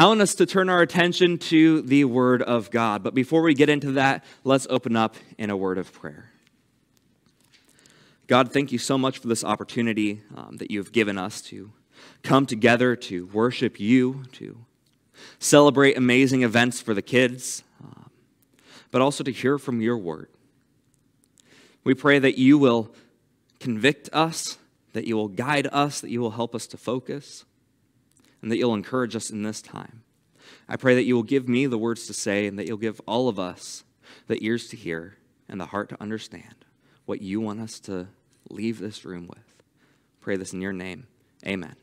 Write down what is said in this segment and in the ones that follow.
I want us to turn our attention to the Word of God. But before we get into that, let's open up in a word of prayer. God, thank you so much for this opportunity um, that you've given us to come together to worship you, to celebrate amazing events for the kids, um, but also to hear from your word. We pray that you will convict us, that you will guide us, that you will help us to focus, and that you'll encourage us in this time. I pray that you will give me the words to say and that you'll give all of us the ears to hear and the heart to understand what you want us to leave this room with. Pray this in your name. Amen.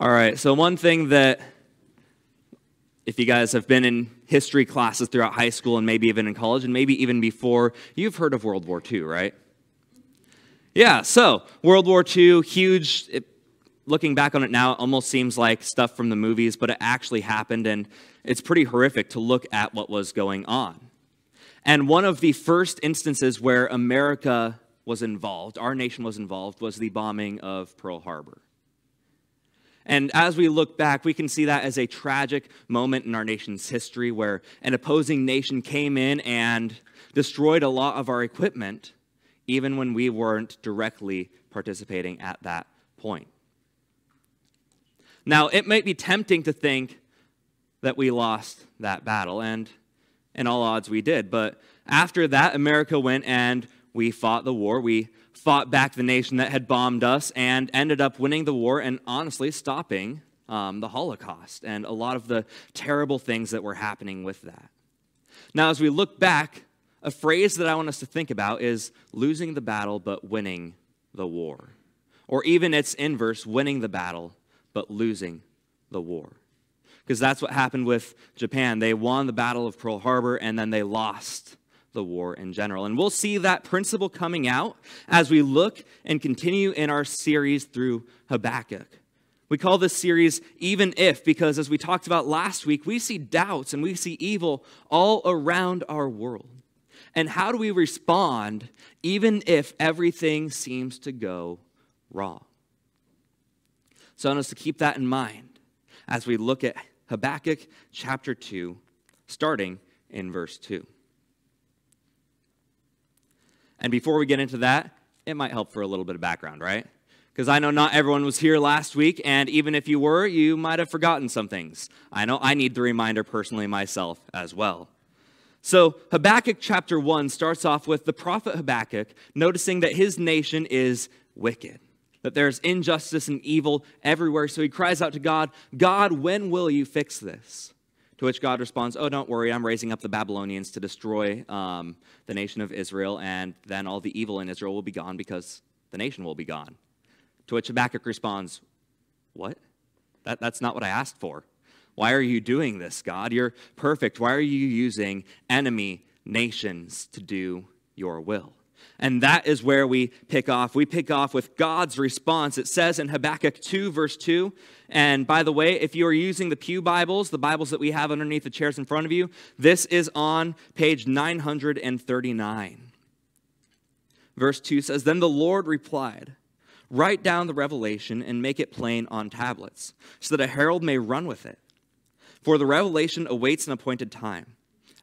All right, so one thing that, if you guys have been in history classes throughout high school and maybe even in college and maybe even before, you've heard of World War II, right? Yeah, so World War II, huge. It, looking back on it now, it almost seems like stuff from the movies, but it actually happened, and it's pretty horrific to look at what was going on. And one of the first instances where America was involved, our nation was involved, was the bombing of Pearl Harbor. And as we look back, we can see that as a tragic moment in our nation's history where an opposing nation came in and destroyed a lot of our equipment, even when we weren't directly participating at that point. Now, it might be tempting to think that we lost that battle, and in all odds we did. But after that, America went and we fought the war. We fought back the nation that had bombed us and ended up winning the war and honestly stopping um, the Holocaust and a lot of the terrible things that were happening with that. Now, as we look back, a phrase that I want us to think about is losing the battle but winning the war. Or even its inverse, winning the battle but losing the war. Because that's what happened with Japan. They won the Battle of Pearl Harbor and then they lost the war in general. And we'll see that principle coming out as we look and continue in our series through Habakkuk. We call this series Even If because, as we talked about last week, we see doubts and we see evil all around our world. And how do we respond even if everything seems to go wrong? So I want us to keep that in mind as we look at Habakkuk chapter 2, starting in verse 2. And before we get into that, it might help for a little bit of background, right? Because I know not everyone was here last week, and even if you were, you might have forgotten some things. I know I need the reminder personally myself as well. So, Habakkuk chapter 1 starts off with the prophet Habakkuk noticing that his nation is wicked, that there's injustice and evil everywhere. So he cries out to God, God, when will you fix this? To which God responds, Oh, don't worry, I'm raising up the Babylonians to destroy um, the nation of Israel, and then all the evil in Israel will be gone because the nation will be gone. To which Habakkuk responds, What? That, that's not what I asked for. Why are you doing this, God? You're perfect. Why are you using enemy nations to do your will? And that is where we pick off. We pick off with God's response. It says in Habakkuk 2, verse 2. And by the way, if you are using the Pew Bibles, the Bibles that we have underneath the chairs in front of you, this is on page 939. Verse 2 says Then the Lord replied, Write down the revelation and make it plain on tablets, so that a herald may run with it. For the revelation awaits an appointed time.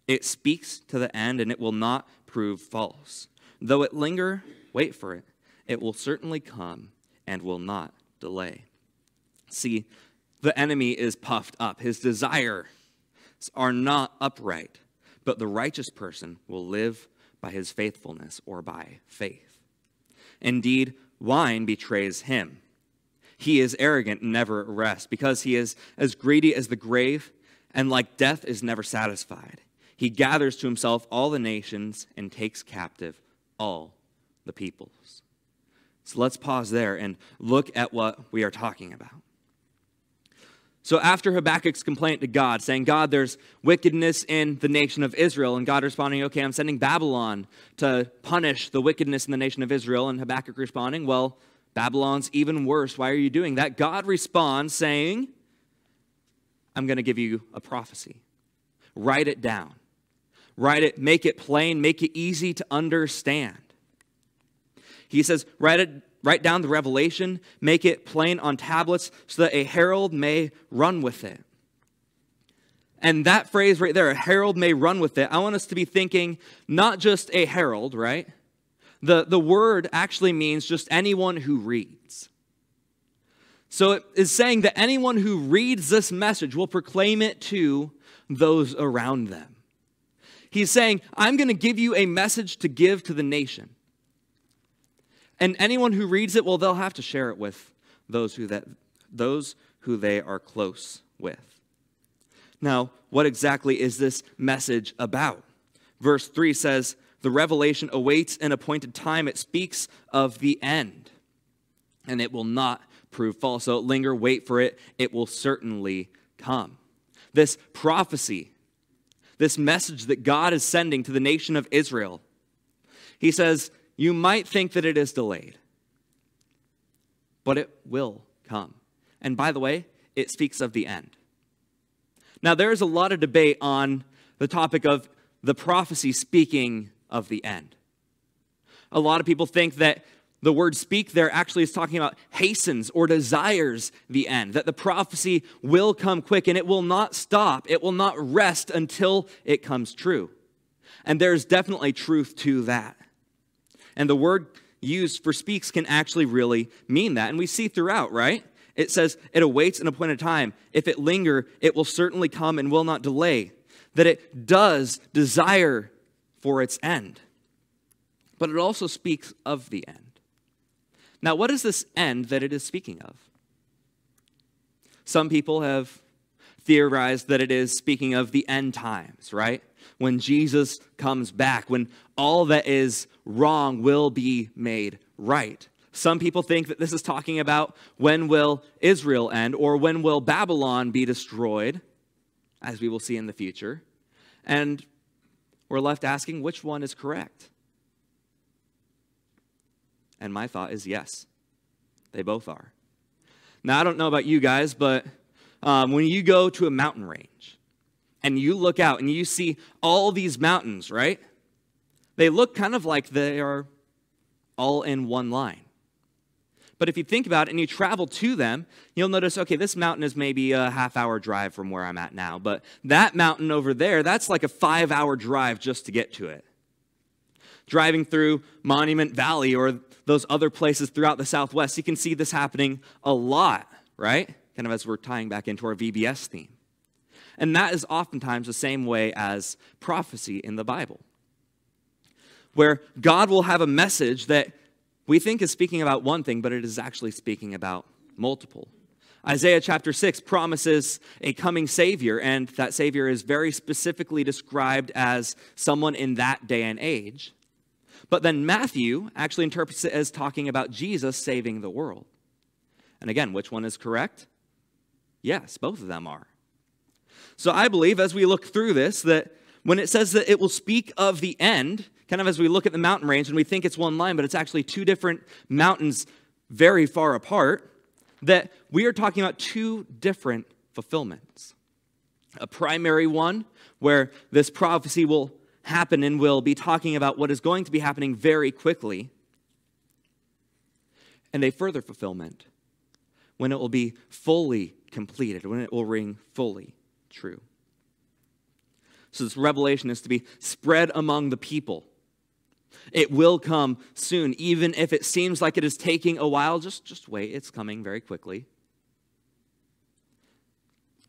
It speaks to the end, and it will not prove false. Though it linger, wait for it. It will certainly come and will not delay. See, the enemy is puffed up. His desires are not upright, but the righteous person will live by his faithfulness or by faith. Indeed, wine betrays him. He is arrogant and never at rest, because he is as greedy as the grave, and like death is never satisfied. He gathers to himself all the nations and takes captive all the peoples. So let's pause there and look at what we are talking about. So, after Habakkuk's complaint to God, saying, God, there's wickedness in the nation of Israel, and God responding, okay, I'm sending Babylon to punish the wickedness in the nation of Israel, and Habakkuk responding, well, Babylon's even worse. Why are you doing that? God responds, saying, I'm going to give you a prophecy. Write it down. Write it, make it plain, make it easy to understand. He says, write it Write down the revelation, make it plain on tablets so that a herald may run with it. And that phrase right there, a herald may run with it, I want us to be thinking not just a herald, right? The, the word actually means just anyone who reads. So it is saying that anyone who reads this message will proclaim it to those around them. He's saying, I'm going to give you a message to give to the nation. And anyone who reads it, well, they'll have to share it with those who, that, those who they are close with. Now, what exactly is this message about? Verse 3 says, The revelation awaits an appointed time. It speaks of the end, and it will not prove false. So linger, wait for it. It will certainly come. This prophecy, this message that God is sending to the nation of Israel, he says, you might think that it is delayed, but it will come. And by the way, it speaks of the end. Now, there is a lot of debate on the topic of the prophecy speaking of the end. A lot of people think that the word speak there actually is talking about hastens or desires the end, that the prophecy will come quick and it will not stop, it will not rest until it comes true. And there's definitely truth to that. And the word used for speaks can actually really mean that. And we see throughout, right? It says, it awaits an appointed time. If it linger, it will certainly come and will not delay. That it does desire for its end. But it also speaks of the end. Now, what is this end that it is speaking of? Some people have theorized that it is speaking of the end times, right? when Jesus comes back, when all that is wrong will be made right. Some people think that this is talking about when will Israel end or when will Babylon be destroyed, as we will see in the future. And we're left asking which one is correct. And my thought is yes, they both are. Now, I don't know about you guys, but um, when you go to a mountain range, and you look out and you see all these mountains, right? They look kind of like they are all in one line. But if you think about it and you travel to them, you'll notice okay, this mountain is maybe a half hour drive from where I'm at now, but that mountain over there, that's like a five hour drive just to get to it. Driving through Monument Valley or those other places throughout the Southwest, you can see this happening a lot, right? Kind of as we're tying back into our VBS theme. And that is oftentimes the same way as prophecy in the Bible, where God will have a message that we think is speaking about one thing, but it is actually speaking about multiple. Isaiah chapter 6 promises a coming Savior, and that Savior is very specifically described as someone in that day and age. But then Matthew actually interprets it as talking about Jesus saving the world. And again, which one is correct? Yes, both of them are. So I believe as we look through this that when it says that it will speak of the end, kind of as we look at the mountain range and we think it's one line, but it's actually two different mountains very far apart, that we are talking about two different fulfillments. A primary one, where this prophecy will happen and will be talking about what is going to be happening very quickly, and a further fulfillment, when it will be fully completed, when it will ring fully true. So, this revelation is to be spread among the people. It will come soon, even if it seems like it is taking a while. Just, just wait, it's coming very quickly.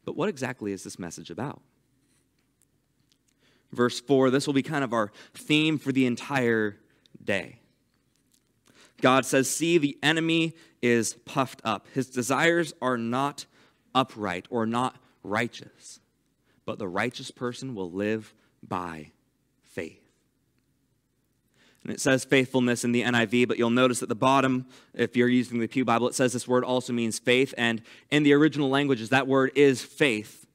But what exactly is this message about? Verse 4, this will be kind of our theme for the entire day. God says, See, the enemy is puffed up. His desires are not upright or not righteous, but the righteous person will live by faith. And it says faithfulness in the NIV, but you'll notice at the bottom, if you're using the Pew Bible, it says this word also means faith. And in the original languages, that word is faith,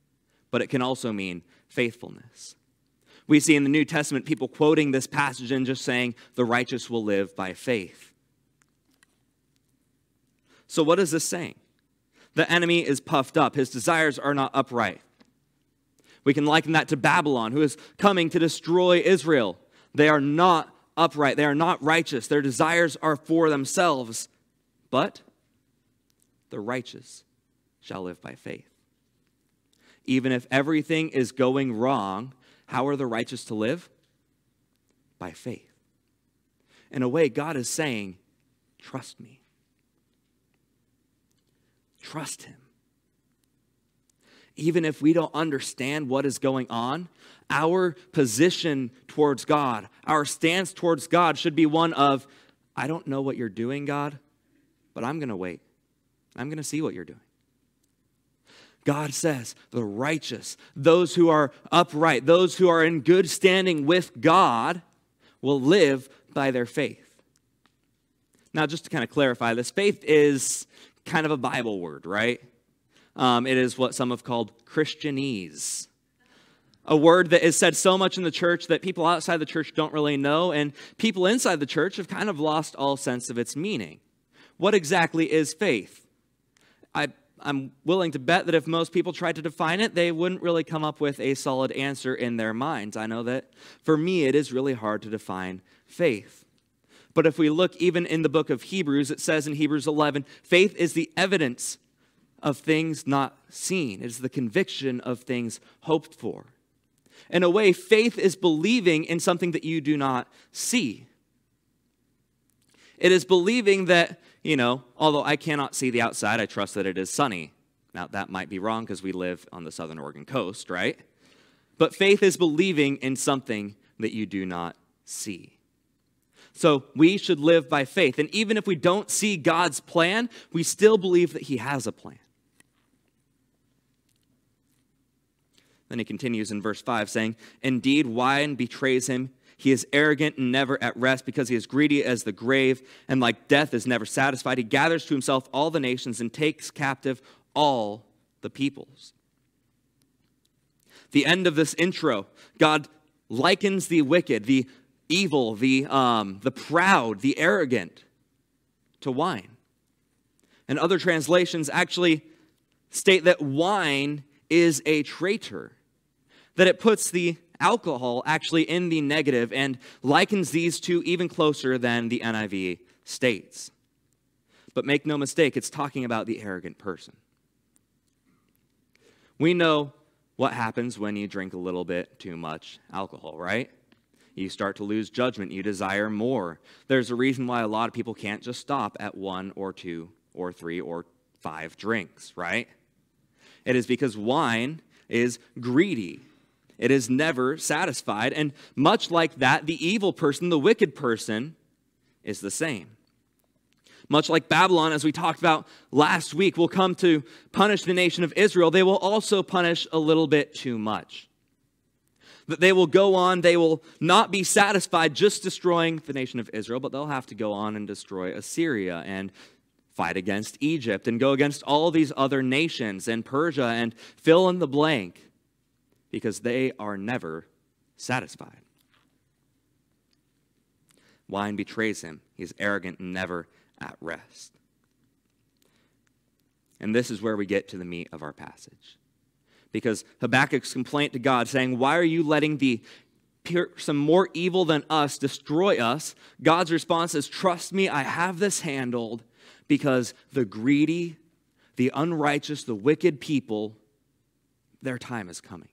but it can also mean faithfulness. We see in the New Testament people quoting this passage and just saying, the righteous will live by faith. So, what is this saying? The enemy is puffed up, his desires are not upright. We can liken that to Babylon, who is coming to destroy Israel. They are not upright, they are not righteous, their desires are for themselves, but the righteous shall live by faith. Even if everything is going wrong, how are the righteous to live? By faith. In a way, God is saying, Trust me. Trust Him. Even if we don't understand what is going on, our position towards God, our stance towards God should be one of, I don't know what you're doing, God, but I'm going to wait. I'm going to see what you're doing. God says the righteous, those who are upright, those who are in good standing with God, will live by their faith. Now, just to kind of clarify this, faith is kind of a Bible word, right? Um, it is what some have called Christianese. A word that is said so much in the church that people outside the church don't really know, and people inside the church have kind of lost all sense of its meaning. What exactly is faith? I'm willing to bet that if most people tried to define it, they wouldn't really come up with a solid answer in their minds. I know that for me, it is really hard to define faith. But if we look even in the book of Hebrews, it says in Hebrews 11, faith is the evidence of things not seen, it is the conviction of things hoped for. In a way, faith is believing in something that you do not see. It is believing that, you know, although I cannot see the outside, I trust that it is sunny. Now, that might be wrong because we live on the southern Oregon coast, right? But faith is believing in something that you do not see. So we should live by faith. And even if we don't see God's plan, we still believe that He has a plan. Then he continues in verse 5 saying, Indeed, wine betrays him. He is arrogant and never at rest because he is greedy as the grave, and like death is never satisfied. He gathers to himself all the nations and takes captive all the peoples. The end of this intro, God likens the wicked, the evil, the, um, the proud, the arrogant to wine. And other translations actually state that wine is a traitor, that it puts the alcohol actually in the negative and likens these two even closer than the NIV states. But make no mistake, it's talking about the arrogant person. We know what happens when you drink a little bit too much alcohol, right? You start to lose judgment. You desire more. There's a reason why a lot of people can't just stop at one or two or three or five drinks, right? It is because wine is greedy. It is never satisfied. And much like that, the evil person, the wicked person, is the same. Much like Babylon, as we talked about last week, will come to punish the nation of Israel, they will also punish a little bit too much that they will go on, they will not be satisfied just destroying the nation of Israel, but they'll have to go on and destroy Assyria and fight against Egypt and go against all these other nations and Persia and fill in the blank because they are never satisfied. Wine betrays him. He's arrogant and never at rest. And this is where we get to the meat of our passage because Habakkuk's complaint to God saying, Why are you letting the some more evil than us destroy us? God's response is, Trust me, I have this handled because the greedy, the unrighteous, the wicked people, their time is coming.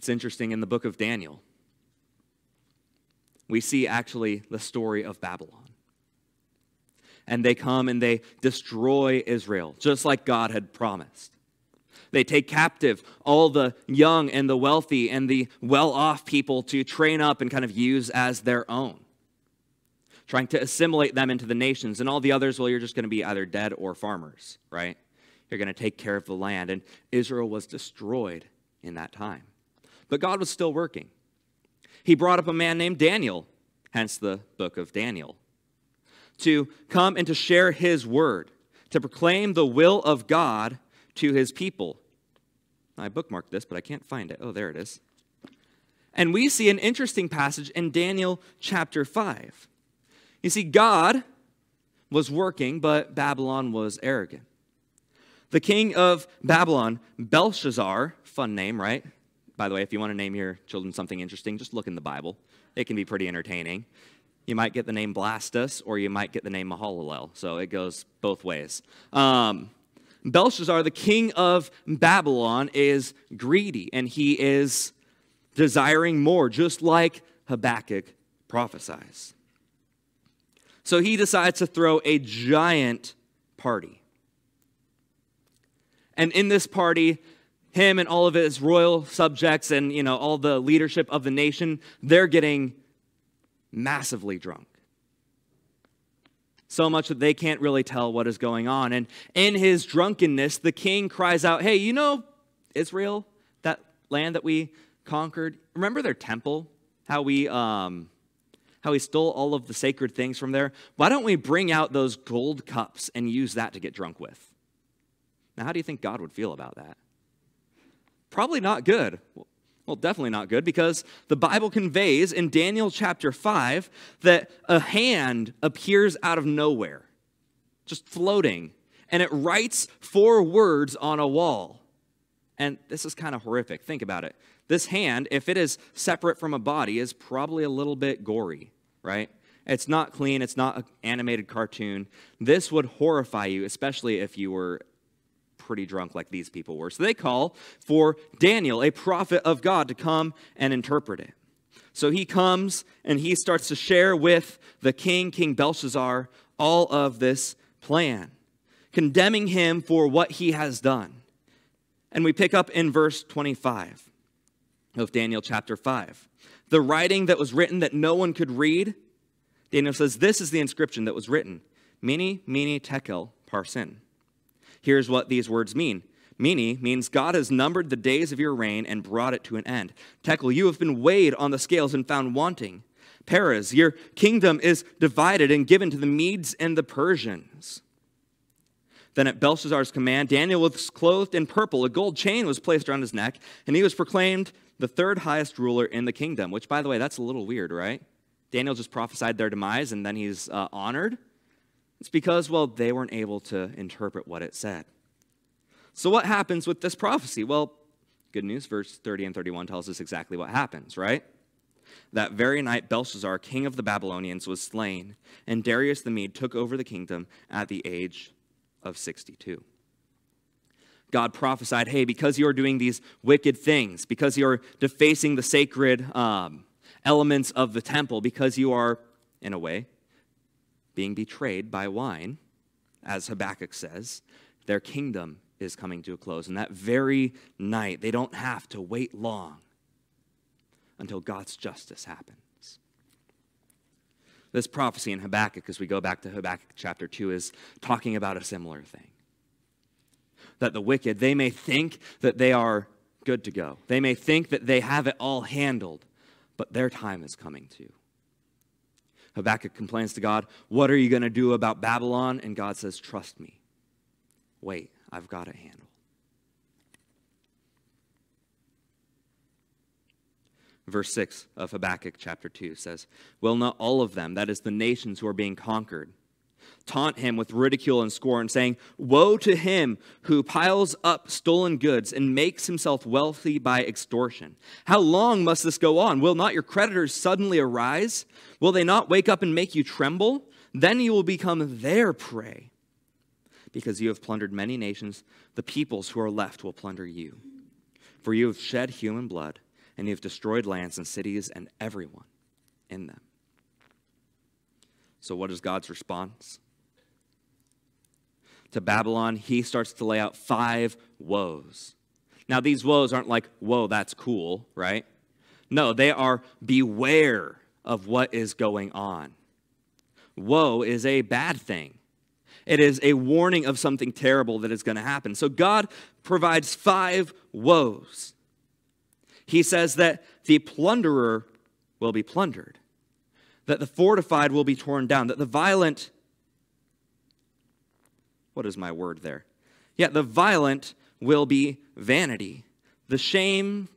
It's interesting in the book of Daniel, we see actually the story of Babylon and they come and they destroy Israel, just like God had promised. They take captive all the young and the wealthy and the well off people to train up and kind of use as their own, trying to assimilate them into the nations. And all the others, well, you're just going to be either dead or farmers, right? You're going to take care of the land. And Israel was destroyed in that time. But God was still working. He brought up a man named Daniel, hence the book of Daniel to come and to share his word, to proclaim the will of God to his people. I bookmarked this, but I can't find it. Oh, there it is. And we see an interesting passage in Daniel chapter 5. You see, God was working, but Babylon was arrogant. The king of Babylon, Belshazzar, fun name, right? By the way, if you want to name your children something interesting, just look in the Bible. It can be pretty entertaining. You might get the name Blastus, or you might get the name Mahalalel. So it goes both ways. Um, Belshazzar, the king of Babylon, is greedy and he is desiring more, just like Habakkuk prophesies. So he decides to throw a giant party. And in this party, him and all of his royal subjects and you know all the leadership of the nation, they're getting massively drunk. So much that they can't really tell what is going on. And in his drunkenness, the king cries out, Hey, you know Israel, that land that we conquered? Remember their temple? How we um, how he stole all of the sacred things from there. Why don't we bring out those gold cups and use that to get drunk with? Now, how do you think God would feel about that? Probably not good. Well, definitely not good because the Bible conveys in Daniel chapter 5 that a hand appears out of nowhere, just floating, and it writes four words on a wall. And this is kind of horrific. Think about it. This hand, if it is separate from a body, is probably a little bit gory, right? It's not clean, it's not an animated cartoon. This would horrify you, especially if you were pretty drunk like these people were. So they call for Daniel, a prophet of God, to come and interpret it. So he comes and he starts to share with the king, King Belshazzar, all of this plan, condemning him for what he has done. And we pick up in verse 25 of Daniel chapter 5. The writing that was written that no one could read, Daniel says, This is the inscription that was written Mene, Mene, Tekel, Parsin. Here's what these words mean. Mene means God has numbered the days of your reign and brought it to an end. Tekel, you have been weighed on the scales and found wanting. Peres, your kingdom is divided and given to the Medes and the Persians. Then at Belshazzar's command, Daniel was clothed in purple. A gold chain was placed around his neck, and he was proclaimed the third highest ruler in the kingdom, which, by the way, that's a little weird, right? Daniel just prophesied their demise and then he's uh, honored. It's because, well, they weren't able to interpret what it said. So, what happens with this prophecy? Well, good news, verse 30 and 31 tells us exactly what happens, right? That very night, Belshazzar, king of the Babylonians, was slain, and Darius the Mede took over the kingdom at the age of 62. God prophesied, hey, because you're doing these wicked things, because you're defacing the sacred um, elements of the temple, because you are, in a way, being betrayed by wine, as Habakkuk says, their kingdom is coming to a close. And that very night, they don't have to wait long until God's justice happens. This prophecy in Habakkuk, as we go back to Habakkuk chapter 2, is talking about a similar thing that the wicked, they may think that they are good to go. They may think that they have it all handled, but their time is coming too. Habakkuk complains to God, What are you going to do about Babylon? And God says, Trust me. Wait, I've got it handled. Verse 6 of Habakkuk chapter 2 says, Will not all of them, that is the nations who are being conquered, taunt him with ridicule and scorn, saying, Woe to him who piles up stolen goods and makes himself wealthy by extortion. How long must this go on? Will not your creditors suddenly arise? Will they not wake up and make you tremble? Then you will become their prey. Because you have plundered many nations, the peoples who are left will plunder you. For you have shed human blood, and you have destroyed lands and cities and everyone in them. So, what is God's response? To Babylon, he starts to lay out five woes. Now, these woes aren't like, whoa, that's cool, right? No, they are beware of what is going on. Woe is a bad thing. It is a warning of something terrible that is going to happen. So God provides five woes. He says that the plunderer will be plundered that the fortified will be torn down, that the violent, what is my word there? Yet the violent will be vanity. The shame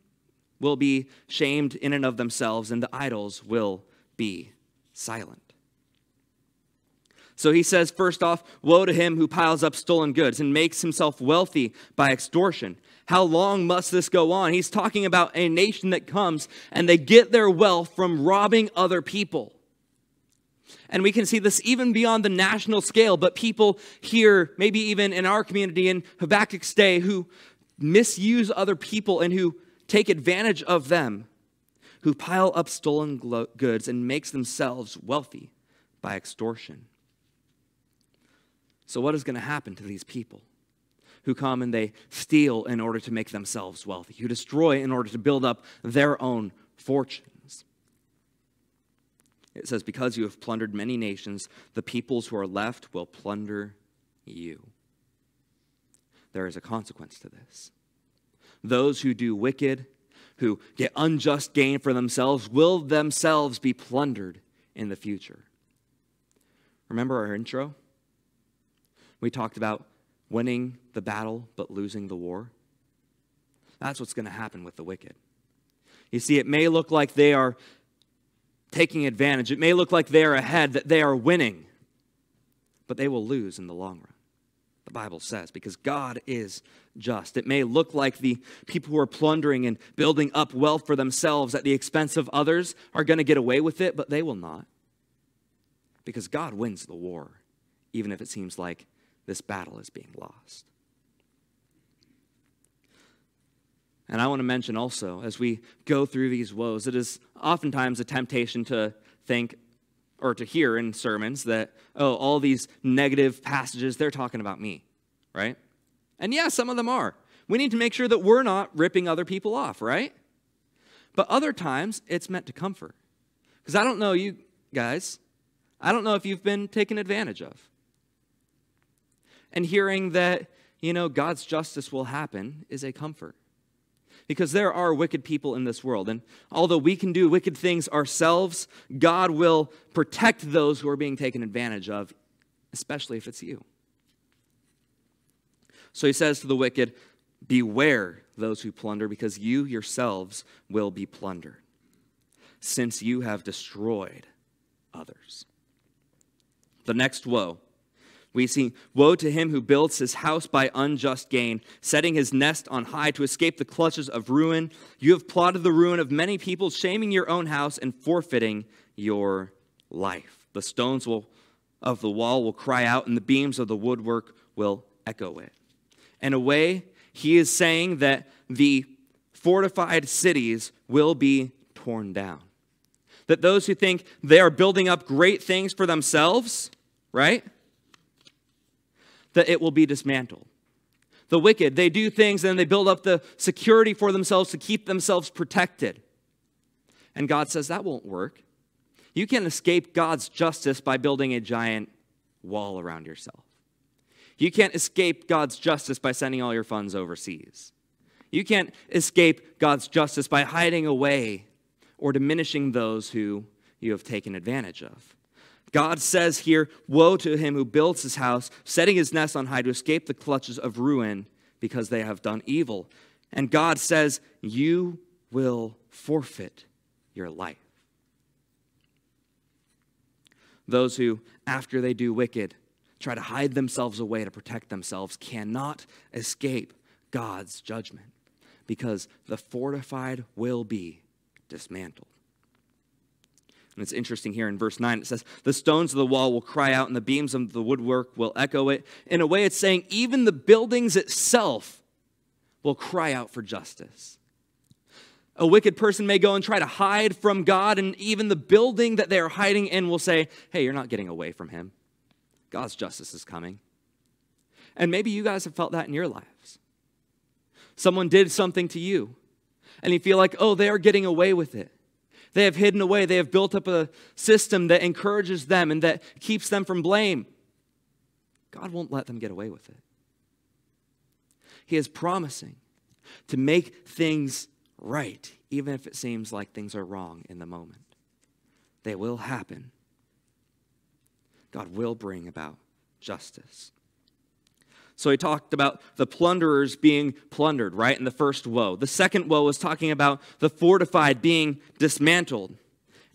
will be shamed in and of themselves, and the idols will be silent. So he says, first off, woe to him who piles up stolen goods and makes himself wealthy by extortion. How long must this go on? He's talking about a nation that comes and they get their wealth from robbing other people. And we can see this even beyond the national scale, but people here, maybe even in our community in Habakkuk's day, who misuse other people and who take advantage of them, who pile up stolen goods and makes themselves wealthy by extortion. So, what is going to happen to these people who come and they steal in order to make themselves wealthy, who destroy in order to build up their own fortunes? It says, Because you have plundered many nations, the peoples who are left will plunder you. There is a consequence to this. Those who do wicked, who get unjust gain for themselves, will themselves be plundered in the future. Remember our intro? We talked about winning the battle but losing the war. That's what's going to happen with the wicked. You see, it may look like they are taking advantage, it may look like they are ahead, that they are winning, but they will lose in the long run. The Bible says, because God is just. It may look like the people who are plundering and building up wealth for themselves at the expense of others are going to get away with it, but they will not. Because God wins the war, even if it seems like this battle is being lost. And I want to mention also, as we go through these woes, it is oftentimes a temptation to think or to hear in sermons that, oh, all these negative passages, they're talking about me, right? And yeah, some of them are. We need to make sure that we're not ripping other people off, right? But other times, it's meant to comfort. Because I don't know you guys, I don't know if you've been taken advantage of and hearing that, you know, God's justice will happen is a comfort. Because there are wicked people in this world. And although we can do wicked things ourselves, God will protect those who are being taken advantage of, especially if it's you. So he says to the wicked, Beware those who plunder, because you yourselves will be plundered, since you have destroyed others. The next woe we see, Woe to him who builds his house by unjust gain, setting his nest on high to escape the clutches of ruin. You have plotted the ruin of many people, shaming your own house and forfeiting your life. The stones will, of the wall will cry out, and the beams of the woodwork will echo it. In a way, he is saying that the fortified cities will be torn down. That those who think they are building up great things for themselves, right? That it will be dismantled. The wicked, they do things and then they build up the security for themselves to keep themselves protected. And God says that won't work. You can't escape God's justice by building a giant wall around yourself. You can't escape God's justice by sending all your funds overseas. You can't escape God's justice by hiding away or diminishing those who you have taken advantage of. God says here, Woe to him who builds his house, setting his nest on high to escape the clutches of ruin because they have done evil. And God says, You will forfeit your life. Those who, after they do wicked, try to hide themselves away to protect themselves cannot escape God's judgment because the fortified will be dismantled. And it's interesting here in verse 9, it says, The stones of the wall will cry out, and the beams of the woodwork will echo it. In a way, it's saying, even the buildings itself will cry out for justice. A wicked person may go and try to hide from God, and even the building that they are hiding in will say, Hey, you're not getting away from Him. God's justice is coming. And maybe you guys have felt that in your lives. Someone did something to you, and you feel like, Oh, they are getting away with it. They have hidden away. They have built up a system that encourages them and that keeps them from blame. God won't let them get away with it. He is promising to make things right, even if it seems like things are wrong in the moment. They will happen. God will bring about justice. So he talked about the plunderers being plundered, right, in the first woe. The second woe was talking about the fortified being dismantled.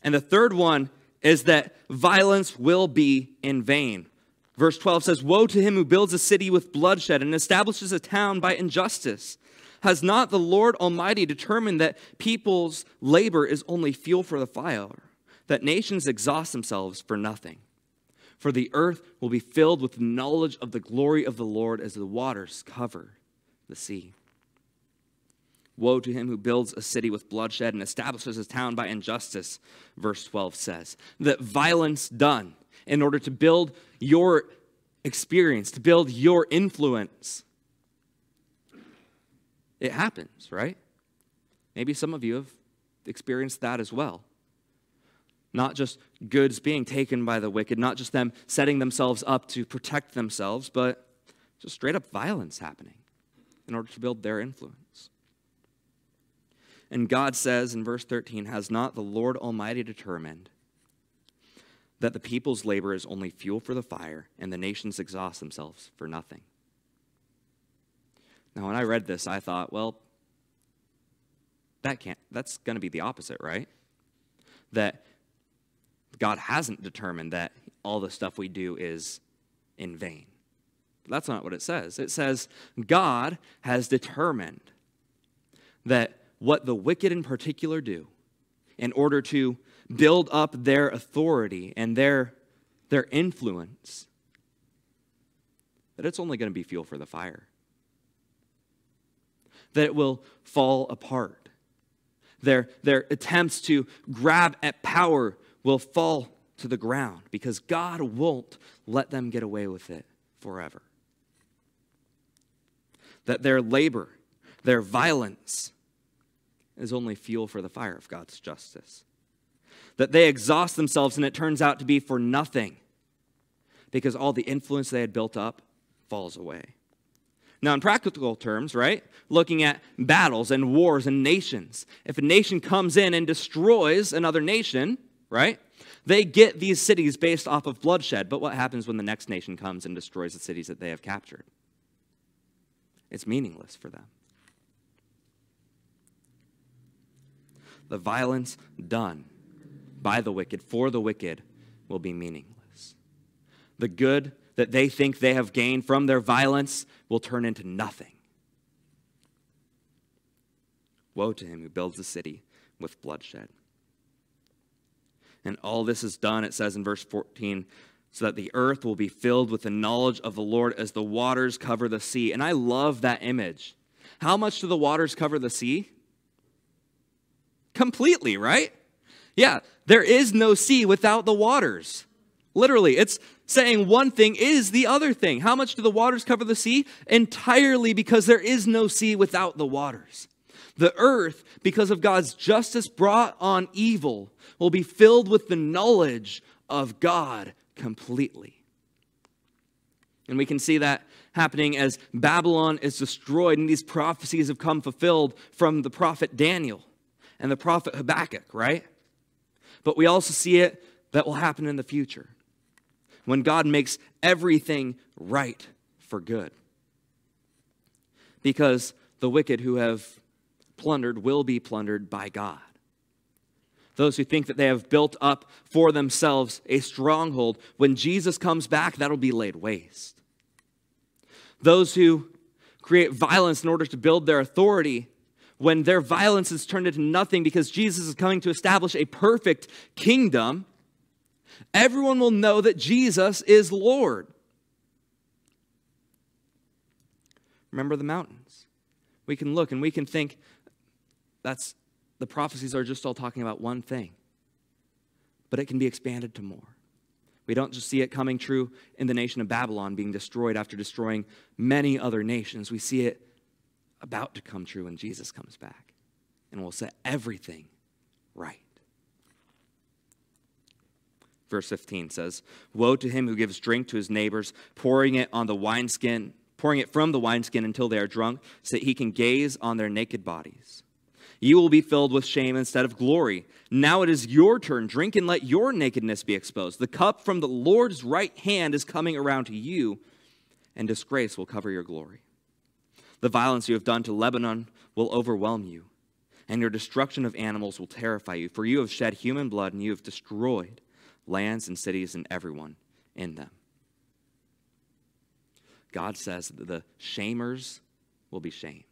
And the third one is that violence will be in vain. Verse 12 says, Woe to him who builds a city with bloodshed and establishes a town by injustice. Has not the Lord Almighty determined that people's labor is only fuel for the fire, that nations exhaust themselves for nothing? For the earth will be filled with knowledge of the glory of the Lord as the waters cover the sea. Woe to him who builds a city with bloodshed and establishes his town by injustice, verse 12 says. That violence done in order to build your experience, to build your influence. It happens, right? Maybe some of you have experienced that as well. Not just goods being taken by the wicked, not just them setting themselves up to protect themselves, but just straight up violence happening in order to build their influence. And God says in verse 13, Has not the Lord Almighty determined that the people's labor is only fuel for the fire, and the nations exhaust themselves for nothing? Now, when I read this, I thought, well, that can't, that's going to be the opposite, right? That God hasn't determined that all the stuff we do is in vain. That's not what it says. It says God has determined that what the wicked in particular do in order to build up their authority and their, their influence, that it's only going to be fuel for the fire. That it will fall apart. Their, their attempts to grab at power will fall to the ground because God won't let them get away with it forever. That their labor, their violence, is only fuel for the fire of God's justice. That they exhaust themselves and it turns out to be for nothing because all the influence they had built up falls away. Now, in practical terms, right, looking at battles and wars and nations, if a nation comes in and destroys another nation, right, they get these cities based off of bloodshed. But what happens when the next nation comes and destroys the cities that they have captured? It's meaningless for them. the violence done by the wicked for the wicked will be meaningless. The good that they think they have gained from their violence will turn into nothing. Woe to him who builds a city with bloodshed. And all this is done, it says in verse 14, so that the earth will be filled with the knowledge of the Lord as the waters cover the sea. And I love that image. How much do the waters cover the sea? completely, right? Yeah, there is no sea without the waters. Literally, it's saying one thing is the other thing. How much do the waters cover the sea? Entirely because there is no sea without the waters. The earth, because of God's justice brought on evil, will be filled with the knowledge of God completely. And we can see that happening as Babylon is destroyed, and these prophecies have come fulfilled from the prophet Daniel and the prophet Habakkuk, right? But we also see it that will happen in the future when God makes everything right for good. Because the wicked who have plundered will be plundered by God. Those who think that they have built up for themselves a stronghold, when Jesus comes back, that'll be laid waste. Those who create violence in order to build their authority when their violence is turned into nothing because Jesus is coming to establish a perfect kingdom, everyone will know that Jesus is Lord. Remember the mountains. We can look and we can think that's the prophecies are just all talking about one thing. But it can be expanded to more. We don't just see it coming true in the nation of Babylon being destroyed after destroying many other nations. We see it about to come true when Jesus comes back and will set everything right. Verse 15 says, Woe to him who gives drink to his neighbors, pouring it on the wineskin, pouring it from the wineskin until they are drunk, so that he can gaze on their naked bodies. You will be filled with shame instead of glory. Now it is your turn. Drink and let your nakedness be exposed. The cup from the Lord's right hand is coming around to you, and disgrace will cover your glory. The violence you have done to Lebanon will overwhelm you, and your destruction of animals will terrify you, for you have shed human blood and you have destroyed lands and cities and everyone in them. God says that the shamers will be shamed.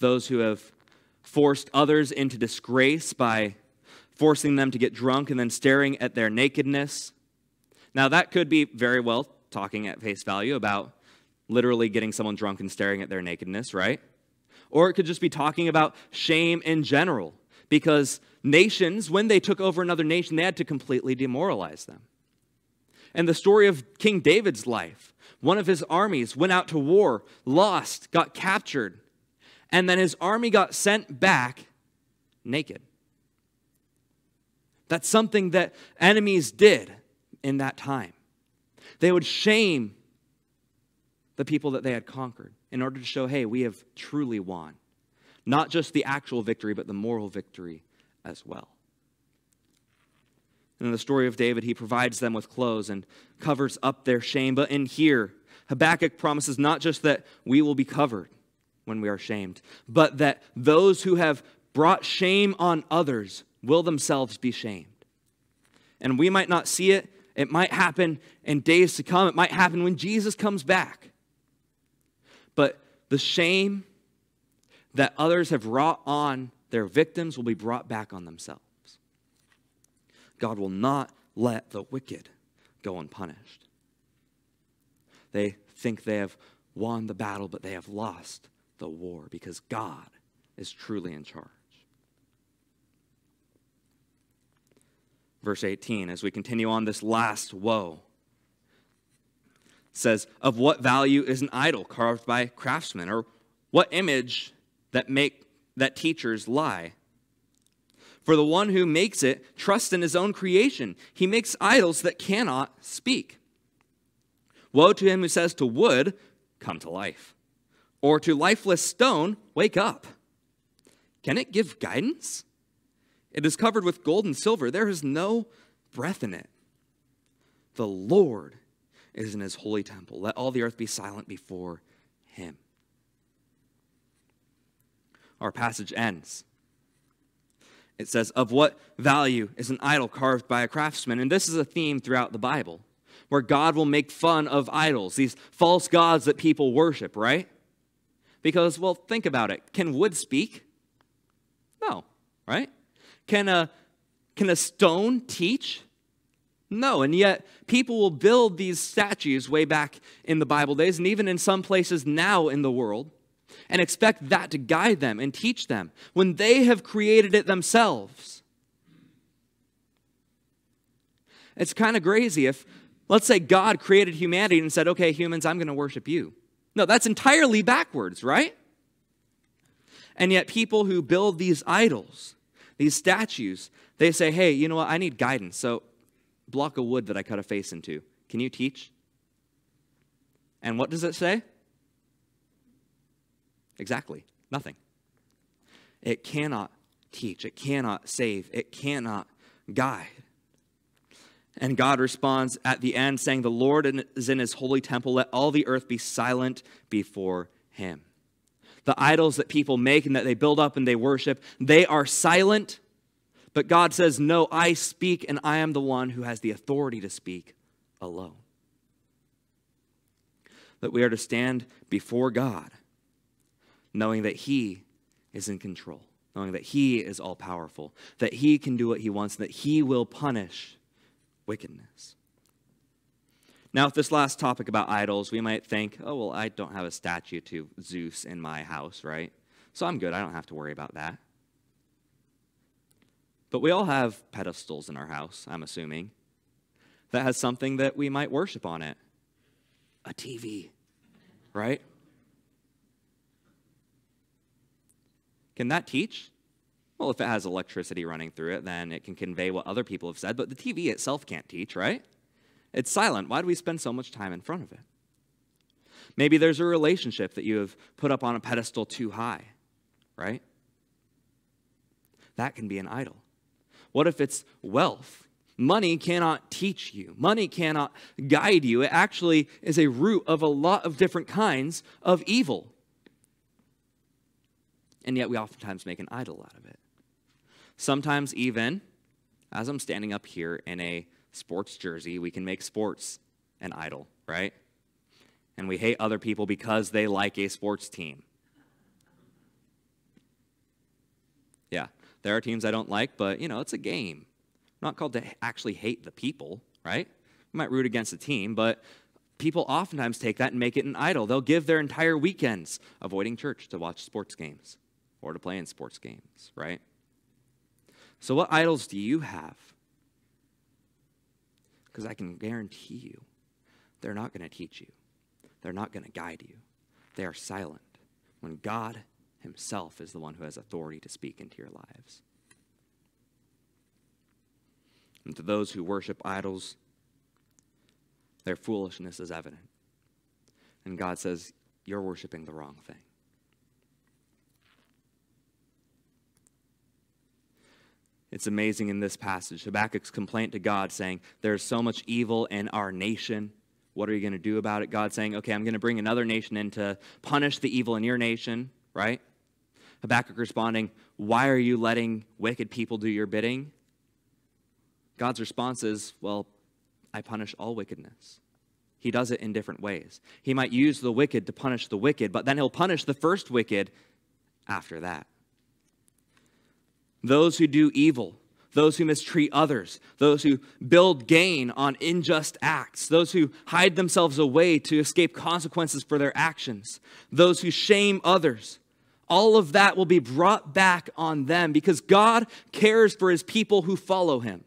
Those who have forced others into disgrace by forcing them to get drunk and then staring at their nakedness. Now, that could be very well talking at face value about literally getting someone drunk and staring at their nakedness, right? Or it could just be talking about shame in general, because nations, when they took over another nation, they had to completely demoralize them. And the story of King David's life one of his armies went out to war, lost, got captured, and then his army got sent back naked. That's something that enemies did in that time. They would shame the people that they had conquered in order to show, hey, we have truly won. Not just the actual victory, but the moral victory as well. And in the story of David, he provides them with clothes and covers up their shame. But in here, Habakkuk promises not just that we will be covered when we are shamed, but that those who have brought shame on others will themselves be shamed. And we might not see it. It might happen in days to come. It might happen when Jesus comes back. But the shame that others have wrought on their victims will be brought back on themselves. God will not let the wicked go unpunished. They think they have won the battle, but they have lost the war because God is truly in charge. Verse 18, as we continue on this last woe, says, Of what value is an idol carved by craftsmen? Or what image that make that teachers lie? For the one who makes it trusts in his own creation. He makes idols that cannot speak. Woe to him who says to wood, Come to life, or to lifeless stone, Wake up. Can it give guidance? It is covered with gold and silver. There is no breath in it. The Lord is in his holy temple. Let all the earth be silent before him. Our passage ends. It says, Of what value is an idol carved by a craftsman? And this is a theme throughout the Bible, where God will make fun of idols, these false gods that people worship, right? Because, well, think about it. Can wood speak? No, right? Can a, can a stone teach? No, and yet people will build these statues way back in the Bible days and even in some places now in the world and expect that to guide them and teach them when they have created it themselves. It's kind of crazy if, let's say, God created humanity and said, okay, humans, I'm going to worship you. No, that's entirely backwards, right? And yet, people who build these idols, these statues, they say, hey, you know what? I need guidance. So, block of wood that I cut a face into. Can you teach? And what does it say? Exactly, nothing. It cannot teach, it cannot save, it cannot guide. And God responds at the end, saying, The Lord is in his holy temple. Let all the earth be silent before him the idols that people make and that they build up and they worship, they are silent. But God says, No, I speak, and I am the one who has the authority to speak alone. That we are to stand before God, knowing that He is in control, knowing that He is all powerful, that He can do what He wants, that He will punish wickedness. Now, with this last topic about idols, we might think, oh, well, I don't have a statue to Zeus in my house, right? So I'm good. I don't have to worry about that. But we all have pedestals in our house, I'm assuming, that has something that we might worship on it a TV, right? Can that teach? Well, if it has electricity running through it, then it can convey what other people have said, but the TV itself can't teach, right? It's silent. Why do we spend so much time in front of it? Maybe there's a relationship that you have put up on a pedestal too high, right? That can be an idol. What if it's wealth? Money cannot teach you, money cannot guide you. It actually is a root of a lot of different kinds of evil. And yet we oftentimes make an idol out of it. Sometimes, even as I'm standing up here in a sports jersey, we can make sports an idol, right? And we hate other people because they like a sports team. Yeah, there are teams I don't like, but you know, it's a game. I'm not called to actually hate the people, right? You might root against a team, but people oftentimes take that and make it an idol. They'll give their entire weekends avoiding church to watch sports games or to play in sports games, right? So, what idols do you have? Because I can guarantee you, they're not going to teach you, they're not going to guide you. They are silent when God Himself is the one who has authority to speak into your lives. And to those who worship idols, their foolishness is evident. And God says, You're worshiping the wrong thing. It's amazing in this passage. Habakkuk's complaint to God saying, There's so much evil in our nation. What are you going to do about it? God saying, Okay, I'm going to bring another nation in to punish the evil in your nation, right? Habakkuk responding, Why are you letting wicked people do your bidding? God's response is, Well, I punish all wickedness. He does it in different ways. He might use the wicked to punish the wicked, but then he'll punish the first wicked after that. Those who do evil, those who mistreat others, those who build gain on unjust acts, those who hide themselves away to escape consequences for their actions, those who shame others, all of that will be brought back on them because God cares for his people who follow him.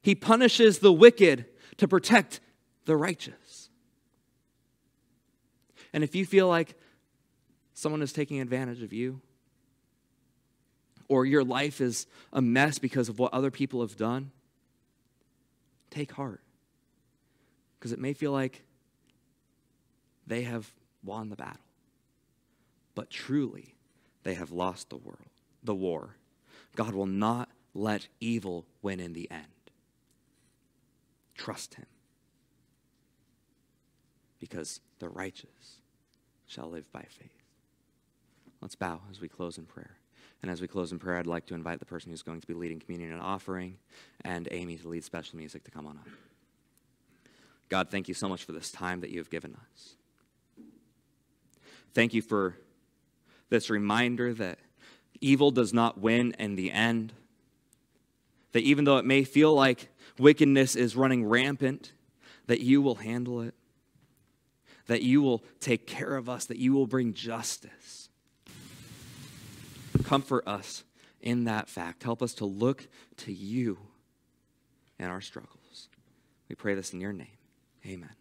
He punishes the wicked to protect the righteous. And if you feel like someone is taking advantage of you, or your life is a mess because of what other people have done, take heart. Because it may feel like they have won the battle. But truly, they have lost the world, the war. God will not let evil win in the end. Trust him. Because the righteous shall live by faith. Let's bow as we close in prayer. And as we close in prayer, I'd like to invite the person who's going to be leading communion and offering and Amy to lead special music to come on up. God, thank you so much for this time that you have given us. Thank you for this reminder that evil does not win in the end. That even though it may feel like wickedness is running rampant, that you will handle it, that you will take care of us, that you will bring justice. Comfort us in that fact. Help us to look to you in our struggles. We pray this in your name. Amen.